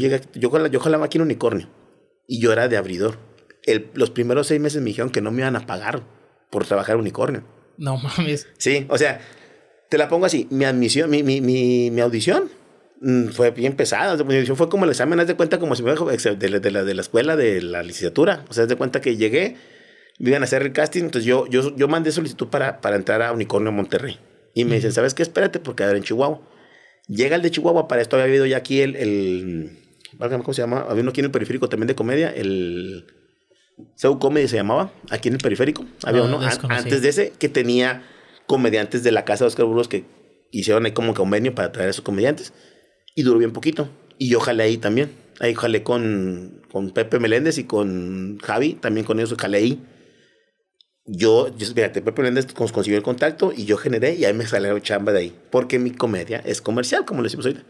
llegué, yo, con la, yo jalaba aquí en Unicornio y yo era de abridor. El, los primeros seis meses me dijeron que no me iban a pagar por trabajar Unicornio. No mames. Sí, o sea, te la pongo así. Mi admisión, mi, mi, mi, mi audición mm, fue bien pesada. Mi audición fue como el examen, haz de cuenta como si me de, la, de, la, de la escuela de la licenciatura. O sea, haz de cuenta que llegué, me iban a hacer el casting, entonces yo, yo, yo mandé solicitud para, para entrar a Unicornio Monterrey. Y me dicen, ¿sabes qué? Espérate, porque era en Chihuahua. Llega el de Chihuahua, para esto había habido ya aquí el, el ¿cómo se llama? Había uno aquí en el periférico también de comedia, el Seu Comedy se llamaba, aquí en el periférico. Había No, uno an- antes de ese que tenía comediantes de la casa de Oscar Burgos que hicieron ahí como convenio para traer a esos comediantes. Y duró bien poquito. Y yo jalé ahí también. Ahí jalé con, con Pepe Meléndez y con Javi, también con ellos jalé ahí. Yo, yo fíjate, Pepe Meléndez cons- consiguió el contacto y yo generé y ahí me salió chamba de ahí. Porque mi comedia es comercial, como le decimos ahorita.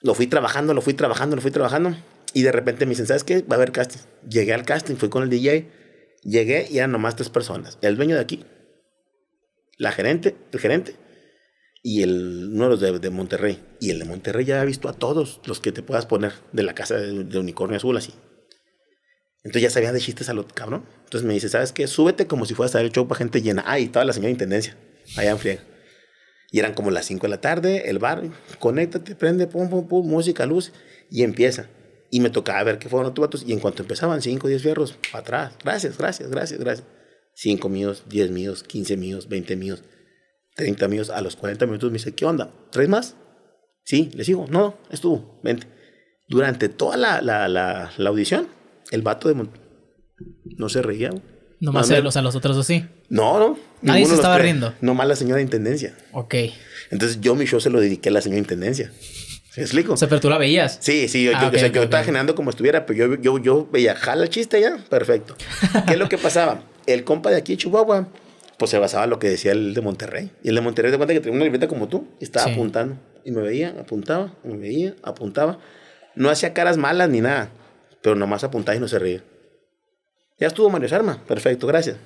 Lo fui trabajando, lo fui trabajando, lo fui trabajando. Y de repente me dicen, ¿sabes qué? Va a haber casting. Llegué al casting, fui con el DJ. Llegué y eran nomás tres personas. El dueño de aquí, la gerente, el gerente y el, uno de de, Monterrey. Y el de Monterrey ya ha visto a todos los que te puedas poner de la casa de, de Unicornio Azul así. Entonces ya sabía de chistes a lo cabrón. Entonces me dice, ¿sabes qué? Súbete como si fueras a dar el show para gente llena. Ah, y estaba la señora Intendencia, allá en Friega. Y eran como las 5 de la tarde, el bar, conéctate, prende, pum, pum, pum, música, luz, y empieza. Y me tocaba ver qué fueron vatos. Y en cuanto empezaban 5, 10 fierros, para atrás. Gracias, gracias, gracias, gracias. 5 míos, 10 míos, 15 míos, 20 míos, 30 míos. A los 40 minutos me dice, ¿qué onda? ¿Tres más? Sí, le sigo. No, estuvo, vente. Durante toda la, la, la, la audición, el vato de Mon- no se reía. güey. Nomás Mame- él, o sea, los otros dos sí. No, no. Nadie se de estaba riendo. Nomás la señora Intendencia. Ok. Entonces yo mi show se lo dediqué a la señora Intendencia. ¿Se explico? O sea, pero tú la veías. Sí, sí, yo, Ah, yo, o sea, ok, yo ok. estaba generando como estuviera, pero yo, yo, yo veía, jala el chiste ya, perfecto. ¿Qué es lo que pasaba? El compa de aquí de Chihuahua, pues se basaba en lo que decía el de Monterrey. Y el de Monterrey de cuenta que tenía una libreta como tú, y estaba Sí. apuntando. Y me veía, apuntaba, me veía, apuntaba. No hacía caras malas ni nada, pero nomás apuntaba y no se reía. Ya estuvo Mario Sarma, perfecto, gracias.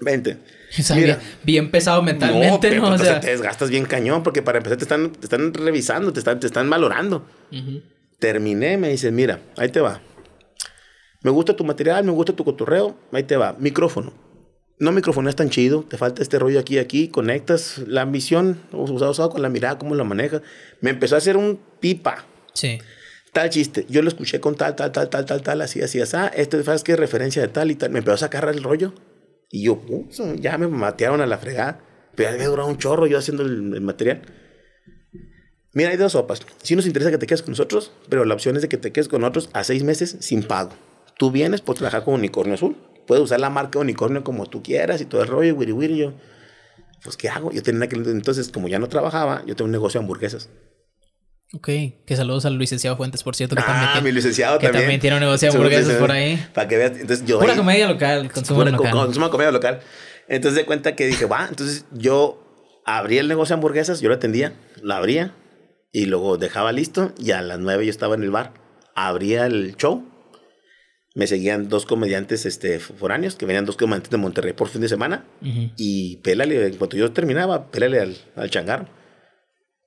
Vente. O sea, Mira. bien, bien pesado mentalmente, pero ¿no? O sea, te desgastas bien cañón, porque para empezar te están, te están revisando, te están, te están valorando. ujú. Terminé, me dice, mira, ahí te va. Me gusta tu material, me gusta tu cotorreo, ahí te va. Micrófono. No microfoneas tan chido, te falta este rollo aquí, aquí, conectas la ambición, usado, usado con la mirada, cómo la manejas. Me empezó a hacer un pipa, sí. Tal chiste. Yo lo escuché con tal, tal, tal, tal, tal, tal, así, así, así. Ah, este, ¿sabes qué? Referencia de tal y tal. Me empezó a sacar el rollo. Y yo, "Ups, ya me matearon a la fregada. Pero ya durado un chorro yo haciendo el, el material. Mira, hay dos sopas. Si nos interesa que te quedes con nosotros, pero la opción es de que te quedes con nosotros a seis meses sin pago. Tú vienes por trabajar con Unicornio Azul. Puedes usar la marca Unicornio como tú quieras y todo el rollo, wiri wiri. Yo, pues, ¿qué hago? Yo tenía que, entonces, como ya no trabajaba, yo tengo un negocio de hamburguesas. Ok. Que saludos al licenciado Fuentes, por cierto, que Ah, también, mi tiene, licenciado que también. también tiene un negocio de hamburguesas por ahí. Para que veas, entonces yo Pura ahí- comedia local, consumo Pura local. consumo comedia local. Entonces de cuenta que dije, va, entonces yo abría el negocio de hamburguesas, yo lo atendía, lo abría y luego dejaba listo y a las nueve yo estaba en el bar, abría el show, me seguían dos comediantes este, foráneos, que venían dos comediantes de Monterrey por fin de semana y pélale, en cuanto yo terminaba, pélale al, al changarro.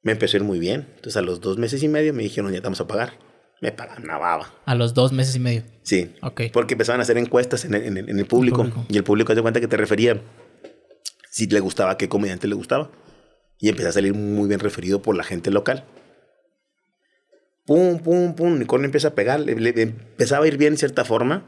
Me empezó a ir muy bien. Entonces a los dos meses y medio me dijeron, ya te vamos a pagar. Me pagan una baba. A los dos meses y medio. Sí. Ok. Porque empezaban a hacer encuestas en el, en el- en el público, público. Y el público se cuenta que te refería si le gustaba, qué comediante le gustaba. Y empecé a salir muy bien referido por la gente local. Pum, pum, pum. Unicornio empieza a pegar. Le, le- empezaba a ir bien en cierta forma.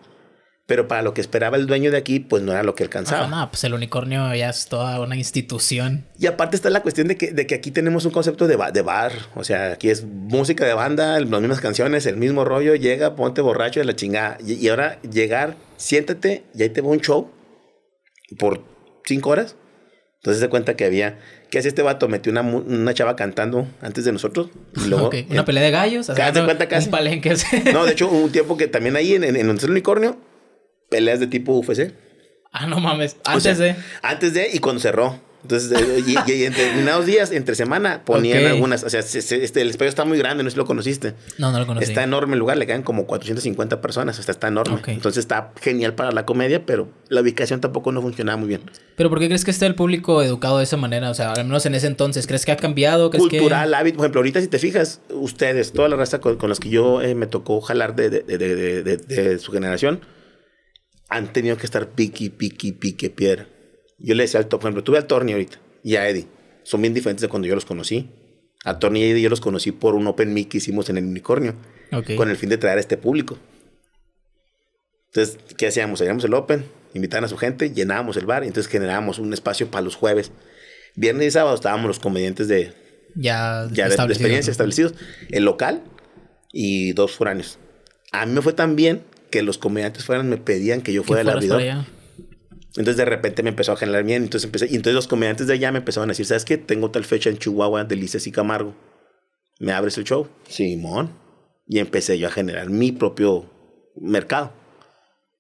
Pero para lo que esperaba el dueño de aquí, pues no era lo que alcanzaba. Ah, no, pues el unicornio ya es toda una institución. Y aparte está la cuestión de que, de que aquí tenemos un concepto de, ba- de bar. O sea, aquí es música de banda, las mismas canciones, el mismo rollo. Llega, ponte borracho de la chingada. Y, y ahora llegar, siéntate y ahí te va un show por cinco horas. Entonces se cuenta que había... ¿Qué hace este vato? Metió una, una chava cantando antes de nosotros. Y luego, Ok, Una pelea de gallos. no, cuenta casi. Un palenque. No, de hecho, un tiempo que también ahí en, en, en el unicornio, peleas de tipo UFC. ah, no mames. O Antes sea, de. Antes de y cuando cerró. Entonces, eh, y, y en determinados días, entre semana, ponían algunas. O sea, se- se- este, el espacio está muy grande, no sé si lo conociste. No, no lo conocí. Está enorme el lugar, le caen como 450 personas, o sea, está enorme. Entonces está genial para la comedia, pero la ubicación tampoco no funcionaba muy bien. Pero ¿por qué crees que está el público educado de esa manera? O sea, al menos en ese entonces, ¿crees que ha cambiado? ¿Crees que- Cultural, hábito. Por ejemplo, ahorita si te fijas, ustedes, toda la raza con, con los que yo eh, me tocó jalar de- de- de su generación, han tenido que estar piqui, piqui, pique, piedra. Yo le decía al Top, por ejemplo, tuve al Torni ahorita y a Eddie. Son bien diferentes de cuando yo los conocí. A Torni y Eddie yo los conocí por un Open Mic que hicimos en el Unicornio, Ok. con el fin de traer a este público. Entonces, ¿qué hacíamos? Hacíamos el Open, invitaban a su gente, llenábamos el bar y entonces generábamos un espacio para los jueves. Viernes y sábado estábamos los comediantes de, Ya, ya de- de, experiencia ¿no? establecidos, el local y dos foráneos. A mí me fue tan bien que los comediantes fueran me pedían que yo fuera para abridor. Entonces de repente me empezó a generar bien, entonces empecé y entonces los comediantes de allá me empezaron a decir, "¿Sabes qué? Tengo tal fecha en Chihuahua, Delicias y Camargo. ¿Me abres el show?" Simón. Y empecé yo a generar mi propio mercado.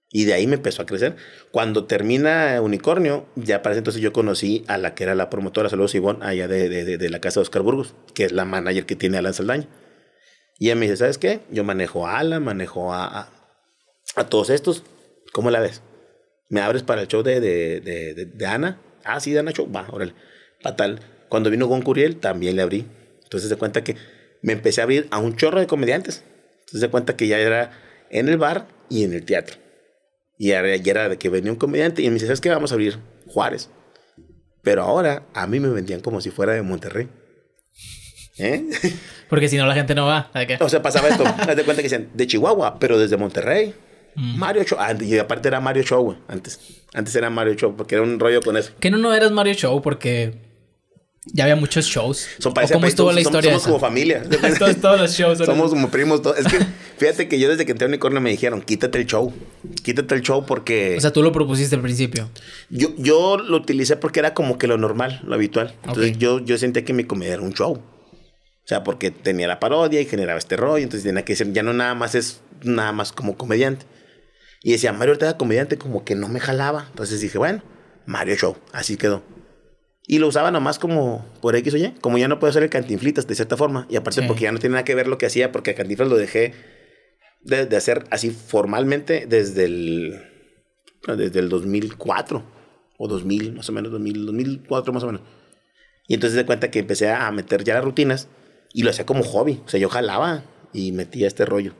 Y de ahí me empezó a crecer. Cuando termina Unicornio, ya para ese entonces yo conocí a la que era la promotora, saludos Ivonne, allá de, de, de- de la casa de Oscar Burgos, que es la manager que tiene Alan Saldaña. Y ella me dice, ¿sabes qué? Yo manejo a Alan, manejo a, a, a todos estos. ¿Cómo la ves? ¿Me abres para el show de, de, de, de- Ana? Ah, sí, de Ana Show. Va, órale. Fatal. Cuando vino Gon Curiel, también le abrí. Entonces se cuenta que me empecé a abrir a un chorro de comediantes. Entonces se cuenta que ya era en el bar y en el teatro. Y ya era, de que venía un comediante y me dice, ¿sabes qué? Vamos a abrir Juárez. Pero ahora a mí me vendían como si fuera de Monterrey. ¿Eh? Porque si no, la gente no va. ¿sabes qué? O sea, pasaba esto. Haz de cuenta que decían de Chihuahua, pero desde Monterrey. Mm. Mario Show. Ah, y aparte era Mario Show, güey. Antes. Antes era Mario Show, porque era un rollo con eso. Que no, no eras Mario Show porque ya había muchos shows. Son ¿O ¿Cómo estuvo la somos- historia? Somos esa? como familia. todos, todos los shows. son- somos como primos. todos. Es que fíjate que yo desde que entré a Unicornio me dijeron, quítate el show. Quítate el show porque... O sea, tú lo propusiste al principio. Yo, yo lo utilicé porque era como que lo normal, lo habitual. Entonces yo, yo sentía que mi comedia era un show. O sea, porque tenía la parodia y generaba este rollo. Entonces tenía que ser, ya no nada más es nada más como comediante. Y decía, Mario Ortega comediante, como que no me jalaba. Entonces dije, bueno, Mario Show. Así quedó. Y lo usaba nomás como por X o Y. Como ya no puedo hacer el cantinflitas de cierta forma. Y aparte Sí. porque ya no tiene nada que ver lo que hacía, porque cantinflas lo dejé de, de hacer así formalmente desde el, desde el 2004 o 2000, más o menos, 2000, 2004 más o menos. Y entonces de cuenta que empecé a meter ya las rutinas y lo hacía como hobby. O sea, yo jalaba y metía este rollo.